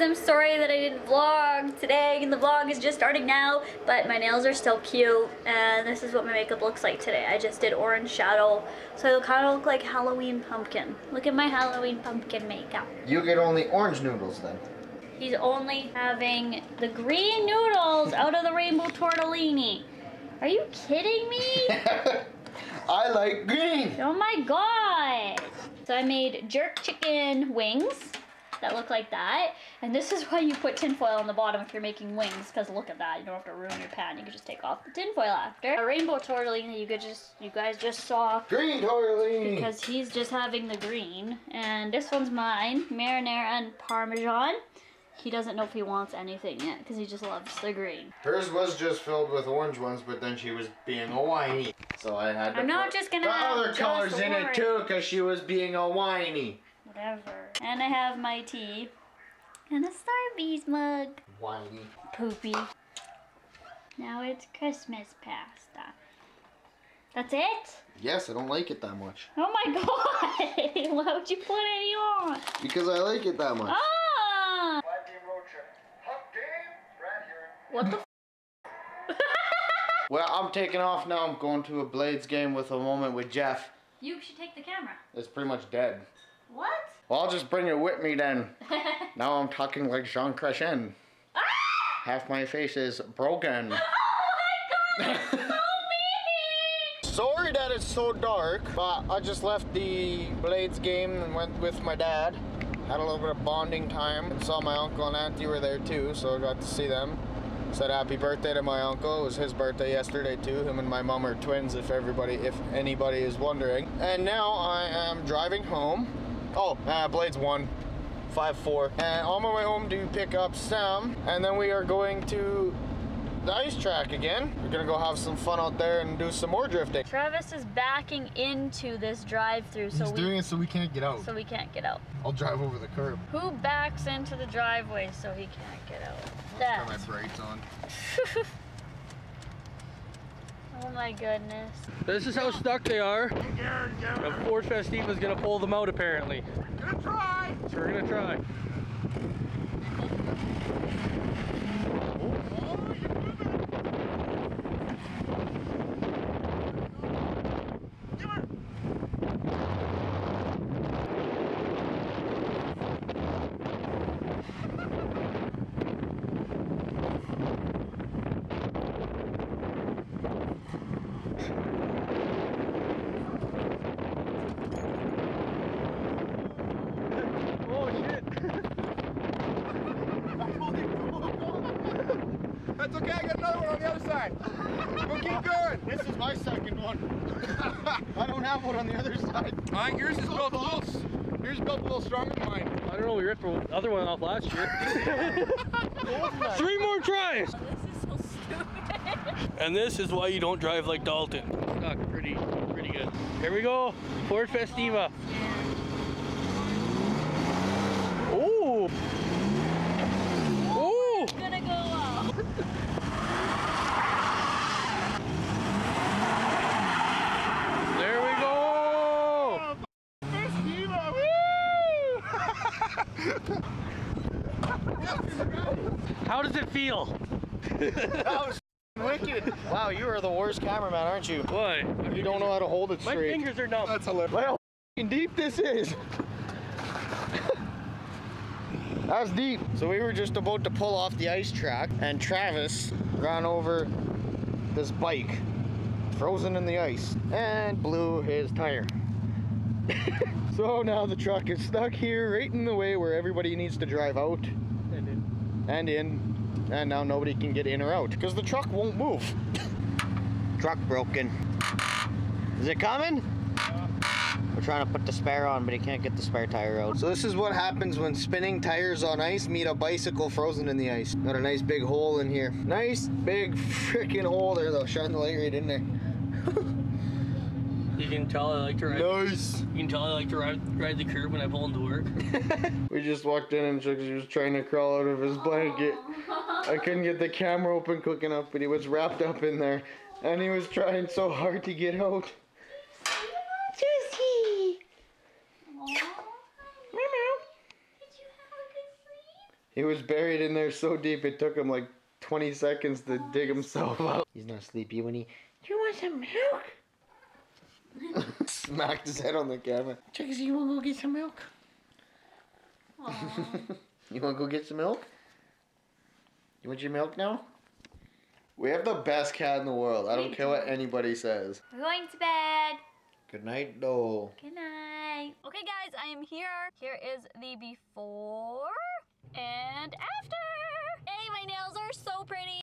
guys, I'm sorry that I didn't vlog today and the vlog is just starting now, but my nails are still cute and this is what my makeup looks like today. I just did orange shadow, so I kind of look like Halloween pumpkin. Look at my Halloween pumpkin makeup. You get only orange noodles then. He's only having the green noodles out of the rainbow tortellini. Are you kidding me? I like green. Oh my god! So I made jerk chicken wings that look like that. And this is why you put tinfoil on the bottom if you're making wings, because look at that. You don't have to ruin your pan. You can just take off the tinfoil after. A rainbow tortellini you could just you guys just saw Green tortellini. because he's just having the green. And this one's mine, marinara and parmesan. He doesn't know if he wants anything yet because he just loves the green. Hers was just filled with orange ones, but then she was being a whiny. So I had to I'm not put just gonna the other colors in it too, because she was being a whiny. Whatever. And I have my tea. And a Starbucks mug. Whiny. Poopy. Now it's Christmas pasta. That's it? Yes, I don't like it that much. Oh my god! Why would you put any on? Because I like it that much. Ah! Five game road trip. Hump game, Brad here. What the f- Well, I'm taking off now. I'm going to a Blades game with a moment with Jeff. You should take the camera. It's pretty much dead. What? Well, I'll just bring it with me then. Now I'm talking like Jean Chrétien. Ah! Half my face is broken. Oh my god! It's so mean! Sorry that it's so dark, but I just left the Blades game and went with my dad. Had a little bit of bonding time. And saw my uncle and auntie were there too, so I got to see them. Said happy birthday to my uncle. It was his birthday yesterday too. Him and my mom are twins, if everybody, if anybody is wondering. And now I am driving home. Oh, uh, Blades won. 5-4. And on my way home to pick up Sam, and then we are going to the ice track again. We're gonna go have some fun out there and do some more drifting. Travis is backing into this drive-through so He's we doing it so we can't get out. so we can't get out. I'll drive over the curb. Who backs into the driveway so he can't get out? Got my That. brakes on. oh my goodness. This is how stuck they are. The Ford Festiva is gonna pull them out apparently. We're gonna try. We're gonna try. Oh, oh. That's okay, I got another one on the other side. We'll keep going. This is my second one. I don't have one on the other side. Mine, yours is built a little yours built a little stronger than mine. I don't know, we ripped the other one off last year. Three more tries! This is so stupid. And this is why you don't drive like Dalton. Stuck pretty, pretty good. Here we go, Ford Festiva. Ooh! Ooh! gonna go out. There we go! How does it feel? That was wicked. Wow, you are the worst cameraman, aren't you? Why? You don't know how to hold it straight. My fingers are numb. That's hilarious. Look how deep this is. That's deep. So we were just about to pull off the ice track, and Travis ran over this bike, frozen in the ice, and blew his tire. so now the truck is stuck here, right in the way where everybody needs to drive out And in. and in, and now nobody can get in or out because the truck won't move. truck broken. Is it coming? We're trying to put the spare on, but he can't get the spare tire out. So this is what happens when spinning tires on ice meet a bicycle frozen in the ice. Got a nice big hole in here. Nice big freaking hole there though. Shine the light right in there. You can tell I like to ride. Nice. You can tell I like to ride, ride the curb when I pull into work. We just walked in and Chucky was trying to crawl out of his blanket. I couldn't get the camera open quick enough, but he was wrapped up in there. And he was trying so hard to get out. Juicy! Meow meow. He He was buried in there so deep it took him like 20 seconds to dig himself out. He's not sleepy when he. Do you want some milk? Smacked his head on the camera. Chucky, you wanna go get some milk? You wanna go get some milk? You want your milk now? We have the best cat in the world. I don't care what anybody says. We're going to bed. Good night, doll. Good night. Okay, guys, I am here. Here is the before and after. Hey, my nails are so pretty.